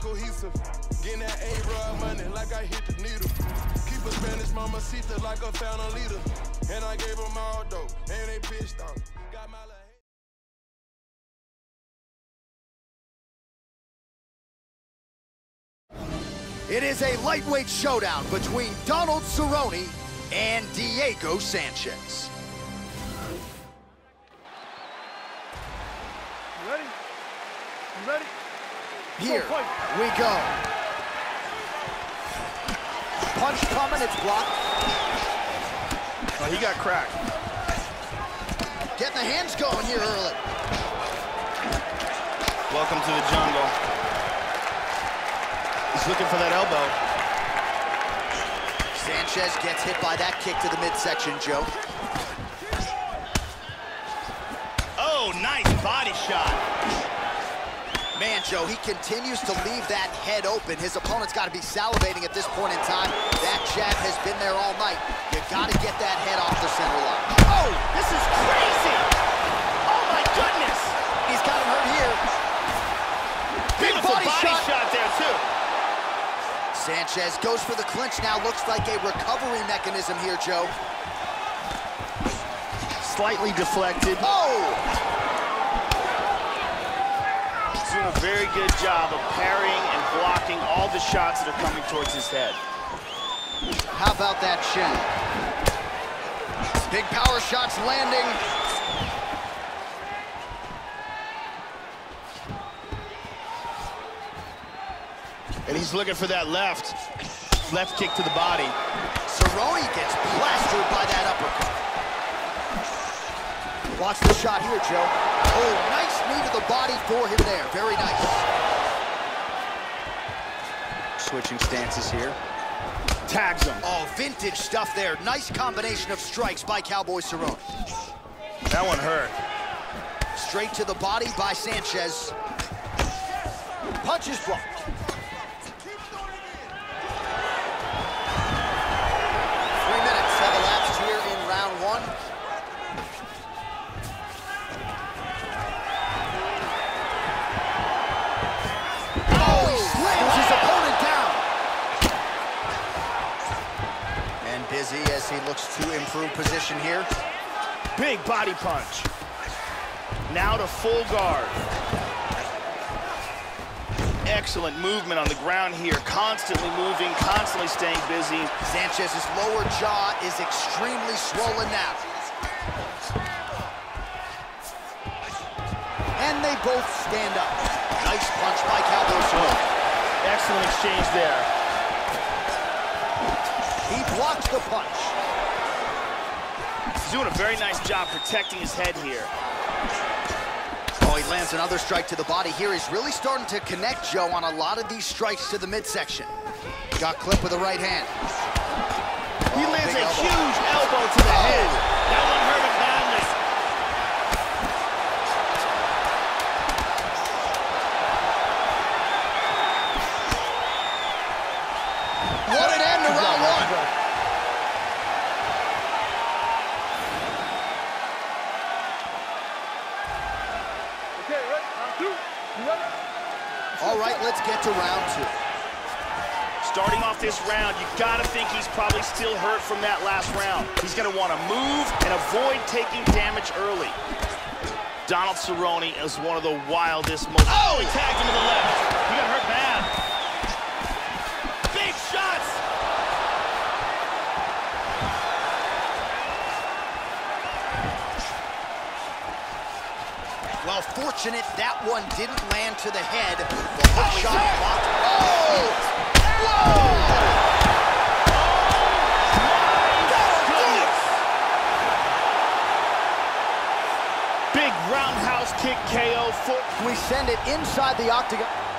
cohesive. Getting that A-Rod money like I hit the needle. Keep a Spanish mama cita like a fountain leader. And I gave them all dope, and they pissed off. Got my It is a lightweight showdown between Donald Cerrone and Diego Sanchez. You ready? You ready? Here we go. Punch coming, it's blocked. Oh, he got cracked. Getting the hands going here early. Welcome to the jungle. He's looking for that elbow. Sanchez gets hit by that kick to the midsection, Joe. Oh, nice body shot. Man, Joe, he continues to leave that head open. His opponent's got to be salivating at this point in time. That jab has been there all night. You got to get that head off the center line. Oh, this is crazy. Oh, my goodness. He's got him hurt here. Big body, body, shot. shot there, too. Sanchez goes for the clinch now. Looks like a recovery mechanism here, Joe. Slightly deflected. Oh! He's doing a very good job of parrying and blocking all the shots that are coming towards his head. How about that chin? Big power shots landing. And he's looking for that left. Left kick to the body. Cerrone gets plastered by that uppercut. Watch the shot here, Joe. Oh, nice knee to the body for him there. Very nice. Switching stances here. Tags him. Oh, vintage stuff there. Nice combination of strikes by Cowboy Cerrone. That one hurt. Straight to the body by Sanchez. Punches blocked. Busy as he looks to improve position here. Big body punch. Now to full guard. Excellent movement on the ground here. Constantly moving, constantly staying busy. Sanchez's lower jaw is extremely swollen now. And they both stand up. Nice punch by Cowboy Excellent exchange there. Blocks the punch. He's doing a very nice job protecting his head here. Oh, he lands another strike to the body here. He's really starting to connect, Joe, on a lot of these strikes to the midsection. Got clipped with the right hand. He Oh, lands a elbow. huge elbow to the Oh. head. That one hurt him Okay, ready? Round two. You ready? All right, let's get to round two. Starting off this round, you gotta think he's probably still hurt from that last round. He's gonna wanna move and avoid taking damage early. Donald Cerrone is one of the wildest, most... Oh, Well, fortunate that one didn't land to the head. The oh, hook shot blocked. Oh! Whoa! Big roundhouse kick KO. Full We send it inside the octagon.